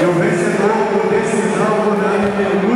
Eu o vencedor por decisão unânime